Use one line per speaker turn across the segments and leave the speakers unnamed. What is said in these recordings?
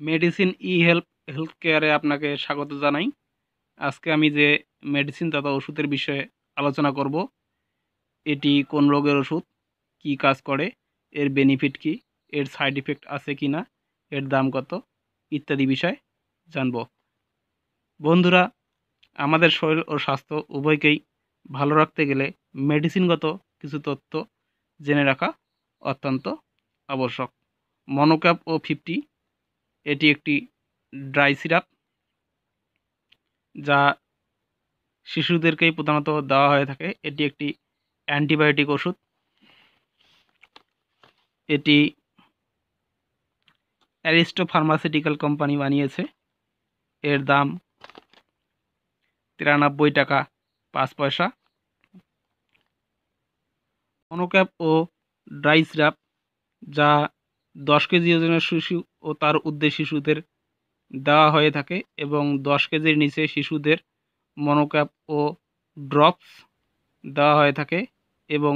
Medicine ই help health কেয়ারে আপনাকে স্বাগত জানাই। আজকে আমি যে মেডিসিন তথা ওষুধের বিষয়ে আলোচনা করব, এটি কোন রোগের ওষুধ, কি কাজ করে, এর বেনিফিট কি, এর সাইড ইফেক্ট আছে কি না এর দাম কত, ইত্যাদি বিষয় জানব। বন্ধুরা, আমাদের শরীর ও স্বাস্থ্য উভয়কেই ভালো রাখতে গেলে মেডিসিনগত কিছু তথ্য জেনে রাখা অত্যন্ত আবশ্যক। মনোক্যাপ ও ফিফটি এটি একটি ড্রাই সিরাপ, যা শিশুদেরকেই প্রধানত দেওয়া হয়ে থাকে। এটি একটি অ্যান্টিবায়োটিক ওষুধ। এটি অ্যারিস্টো ফার্মাসিউটিক্যাল কোম্পানি বানিয়েছে। এর দাম তিরানব্বই টাকা পাঁচ পয়সা। মনোক্যাপ ও ড্রাই সিরাপ, যা দশ কেজি ওজনের শিশু ও তার ঊর্ধ্বে শিশুদের দেওয়া হয়ে থাকে এবং দশ কেজির নিচে শিশুদের মনোক্যাপ ও ড্রপস দেওয়া হয়ে থাকে এবং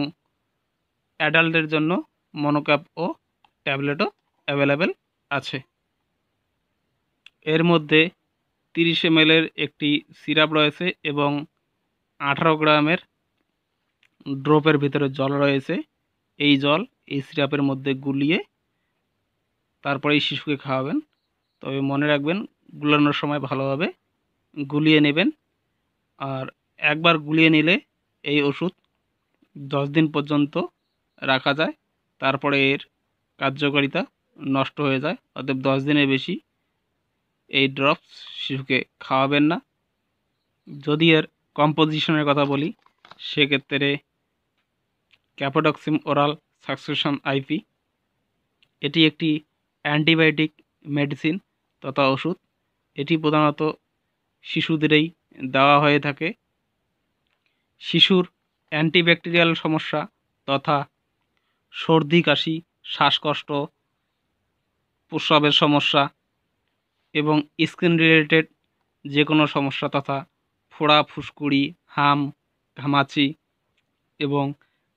অ্যাডাল্টের জন্য মনোক্যাপ ও ট্যাবলেটও অ্যাভেলেবেল আছে। এর মধ্যে তিরিশ এমএলের একটি সিরাপ রয়েছে এবং আঠারো গ্রামের ড্রপের ভিতরে জল রয়েছে। এই জল এই সিরাপের মধ্যে গুলিয়ে তারপরেই শিশুকে খাওয়াবেন। তবে মনে রাখবেন, গুলানোর সময় ভালোভাবে গুলিয়ে নেবেন। আর একবার গুলিয়ে নিলে এই ওষুধ দশ দিন পর্যন্ত রাখা যায়। তারপরে এর কার্যকারিতা নষ্ট হয়ে যায়। অতএব দশ দিনের বেশি এই ড্রপস শিশুকে খাওয়াবেন না। যদি এর কম্পোজিশনের কথা বলি, সেক্ষেত্রে ক্যাপোডক্সিম ওরাল সাকসেশন আইপি। এটি একটি অ্যান্টিবায়োটিক মেডিসিন তথা ওষুধ। এটি প্রধানত শিশুদেরই দেওয়া হয়ে থাকে। শিশুর অ্যান্টিব্যাকটেরিয়াল সমস্যা তথা সর্দি, কাশি, শ্বাসকষ্ট, প্রস্রাবের সমস্যা এবং স্কিন রিলেটেড যে কোনো সমস্যা তথা ফোড়া, ফুসকুড়ি, হাম, ঘামাচি এবং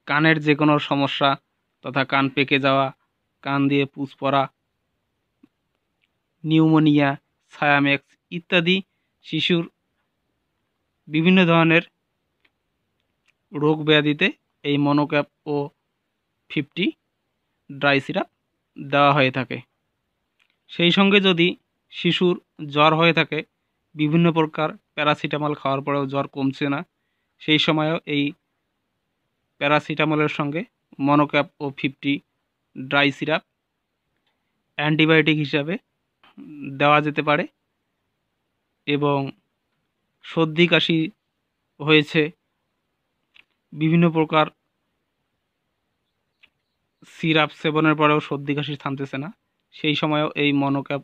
কানের যে কোনো সমস্যা তথা কান পেকে যাওয়া, কান দিয়ে পুষ পড়া নিউমোনিয়া, সায়ামেক্স ইত্যাদি শিশুর বিভিন্ন ধরনের রোগ ব্যাধিতে এই মনোক্যাপ ও ফিফটি ড্রাই সিরাপ দেওয়া হয়ে থাকে। সেই সঙ্গে যদি শিশুর জ্বর হয়ে থাকে, বিভিন্ন প্রকার প্যারাসিটামল খাওয়ার পরেও জ্বর কমছে না, সেই সময়ও এই প্যারাসিটামলের সঙ্গে Monocap O fifty dry syrup antibiotic হিসাবে দেওয়া যেতে পারে এবং সর্দি কাশি হয়েছে, বিভিন্ন প্রকার সিরাপ সেবনের পরেও সর্দি কাশি থামতেছে না। সেই সময়ও এই Monocap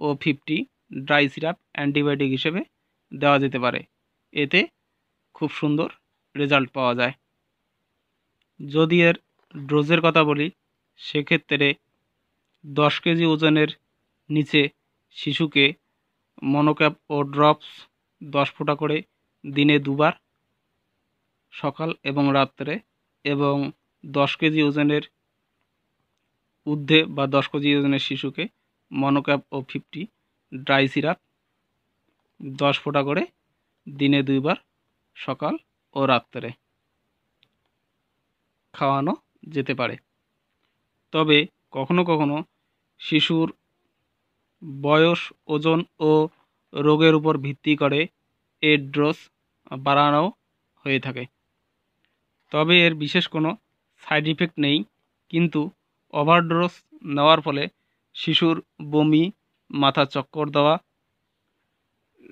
O fifty dry syrup antibiotic হিসেবে দেওয়া যেতে পারে। এতে খুব সুন্দর রেজাল্ট পাওয়া যায়। যদি এর ডোজের কথা বলি, সেক্ষেত্রে দশ কেজি ওজনের নিচে শিশুকে মনোক্যাপ ও ড্রপস দশ ফোঁটা করে দিনে দুবার সকাল এবং রাত্রে এবং দশ কেজি ওজনের ঊর্ধ্বে বা দশ কেজি ওজনের শিশুকে Monocap O fifty dry syrup দশ ফোঁটা করে দিনে দুইবার সকাল ও রাত্রে খাওয়ানো যেতে পারে। তবে কখনো কখনো শিশুর বয়স, ওজন ও রোগের উপর ভিত্তি করে এর ডোজ বাড়ানো হয়ে থাকে। তবে এর বিশেষ কোনো সাইড ইফেক্ট নেই, কিন্তু ওভারডোজ নেওয়ার ফলে শিশুর বমি, মাথা চক্কর দেওয়া,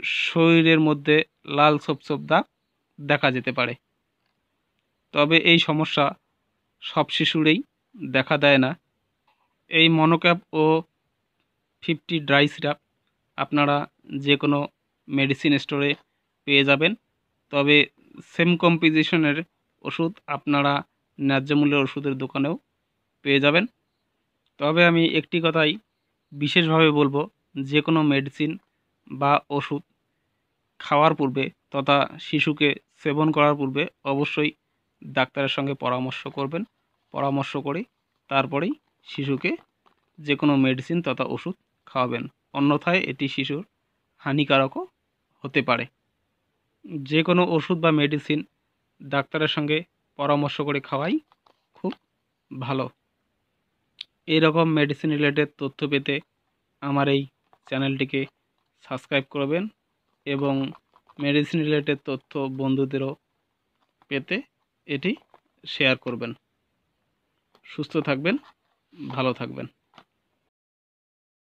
শরীরের মধ্যে লাল ছোপ দাগ দেখা যেতে পারে। তবে এই সমস্যা সব শিশুরেই দেখা দেয় না। এই Monocap O fifty dry syrup আপনারা যে কোনো মেডিসিন স্টোরে পেয়ে যাবেন। তবে সেম কম্পোজিশনের ওষুধ আপনারা ন্যায্য মূল্যের ওষুধের দোকানেও পেয়ে যাবেন। তবে আমি একটি কথাই বিশেষভাবে বলব যে কোনো মেডিসিন বা ওষুধ খাওয়ার পূর্বে তথা শিশুকে সেবন করার পূর্বে অবশ্যই ডাক্তারের সঙ্গে পরামর্শ করবেন। পরামর্শ করে তারপরেই শিশুকে যে কোনো মেডিসিন তথা ওষুধ খাওয়াবেন। অন্যথায় এটি শিশুর হানিকারকও হতে পারে। যে কোনো ওষুধ বা মেডিসিন ডাক্তারের সঙ্গে পরামর্শ করে খাওয়াই খুব ভালো। এইরকম মেডিসিন রিলেটেড তথ্য পেতে আমার এই চ্যানেলটিকে সাবস্ক্রাইব করবেন এবং মেডিসিন রিলেটেড তথ্য বন্ধুদেরও পেতে এটি শেয়ার করবেন। সুস্থ থাকবেন, ভালো থাকবেন।